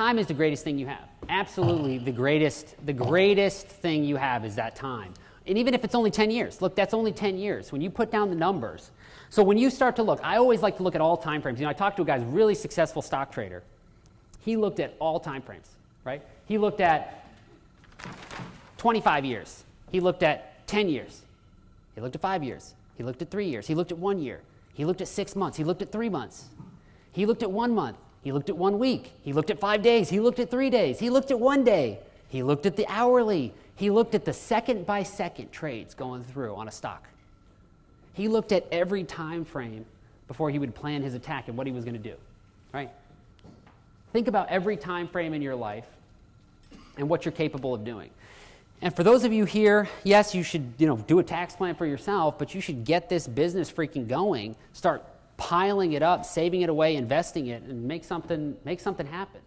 time is the greatest thing you have. Absolutely the greatest, the greatest thing you have is that time. And even if it's only 10 years, look, that's only 10 years. When you put down the numbers, so when you start to look, I always like to look at all time frames. You know, I talked to a guy's really successful stock trader. He looked at all time frames, right? He looked at 25 years. He looked at 10 years. He looked at five years. He looked at three years. He looked at one year. He looked at six months. He looked at three months. He looked at one month. He looked at one week. He looked at five days. He looked at three days. He looked at one day. He looked at the hourly. He looked at the second by second trades going through on a stock. He looked at every time frame before he would plan his attack and what he was going to do. Right? Think about every time frame in your life and what you're capable of doing. And for those of you here, yes, you should you know, do a tax plan for yourself, but you should get this business freaking going. Start piling it up, saving it away, investing it, and make something, make something happen.